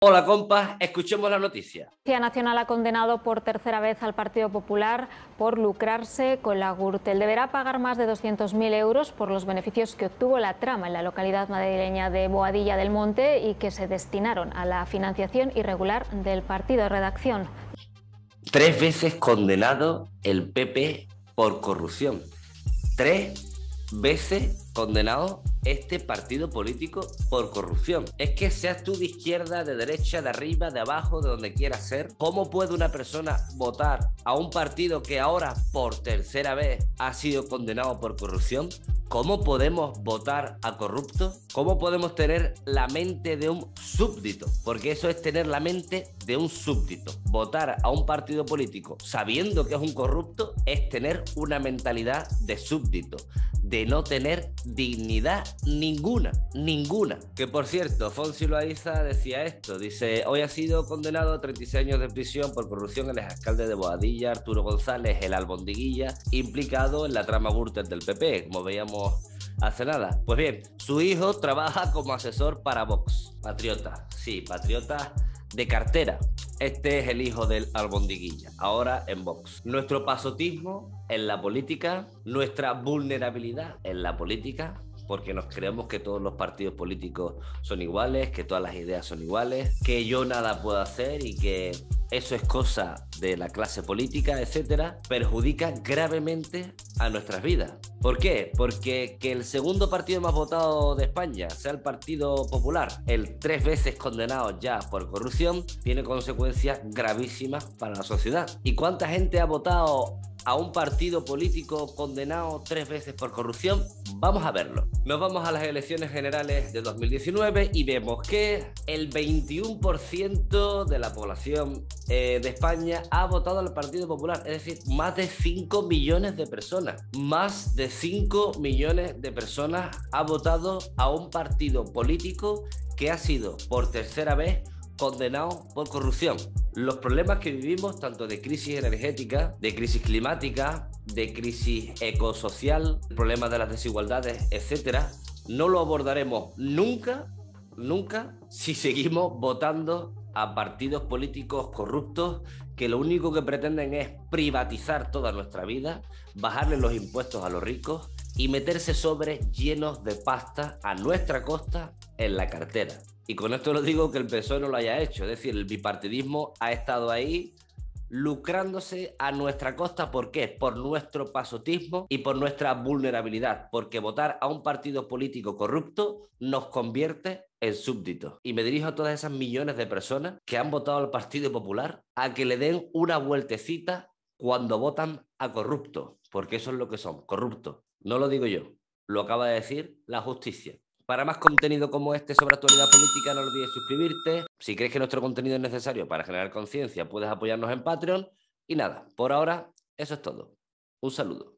Hola compas, escuchemos la noticia. La Nacional ha condenado por tercera vez al Partido Popular por lucrarse con la Gürtel. Deberá pagar más de 200.000 euros por los beneficios que obtuvo la trama en la localidad madrileña de Boadilla del Monte y que se destinaron a la financiación irregular del partido de redacción. Tres veces condenado el PP por corrupción. Tres veces condenado este partido político por corrupción. Es que seas tú de izquierda, de derecha, de arriba, de abajo, de donde quieras ser, ¿cómo puede una persona votar a un partido que ahora por tercera vez ha sido condenado por corrupción? ¿Cómo podemos votar a corruptos? ¿Cómo podemos tener la mente de un súbdito? Porque eso es tener la mente de un súbdito. Votar a un partido político sabiendo que es un corrupto es tener una mentalidad de súbdito, de no tener dignidad ninguna, ninguna. Que por cierto, Fonsi Loaiza decía esto, dice, hoy ha sido condenado a 36 años de prisión por corrupción el alcalde de Boadilla, Arturo González, el albondiguilla, implicado en la trama Gürtel del PP, como veíamos hace nada. Pues bien, su hijo trabaja como asesor para Vox, patriota, sí, patriota de cartera. Este es el hijo del albondiguilla, ahora en Vox. Nuestro pasotismo en la política, nuestra vulnerabilidad en la política, porque nos creemos que todos los partidos políticos son iguales, que todas las ideas son iguales, que yo nada puedo hacer y que eso es cosa de la clase política, etcétera, perjudica gravemente a nuestras vidas. ¿Por qué? Porque que el segundo partido más votado de España sea el Partido Popular, el tres veces condenado ya por corrupción, tiene consecuencias gravísimas para la sociedad. ¿Y cuánta gente ha votado a un partido político condenado tres veces por corrupción? Vamos a verlo. Nos vamos a las elecciones generales de 2019 y vemos que el 21% de la población eh, de España ha votado al Partido Popular, es decir, más de 5 millones de personas. Más de 5 millones de personas ha votado a un partido político que ha sido por tercera vez condenado por corrupción. Los problemas que vivimos, tanto de crisis energética, de crisis climática, de crisis ecosocial, problemas de las desigualdades, etcétera, no lo abordaremos nunca, nunca, si seguimos votando a partidos políticos corruptos que lo único que pretenden es privatizar toda nuestra vida, bajarle los impuestos a los ricos y meterse sobre llenos de pasta a nuestra costa en la cartera. Y con esto lo digo que el PSOE no lo haya hecho, es decir, el bipartidismo ha estado ahí lucrándose a nuestra costa. ¿Por qué? Por nuestro pasotismo y por nuestra vulnerabilidad. Porque votar a un partido político corrupto nos convierte en súbditos. Y me dirijo a todas esas millones de personas que han votado al Partido Popular a que le den una vueltecita cuando votan a corruptos. Porque eso es lo que son, corruptos. No lo digo yo, lo acaba de decir la justicia. Para más contenido como este sobre actualidad política, no olvides suscribirte. Si crees que nuestro contenido es necesario para generar conciencia, puedes apoyarnos en Patreon. Y nada, por ahora, eso es todo. Un saludo.